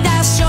vida